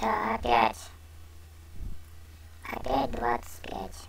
Э, да, опять. Опять 25.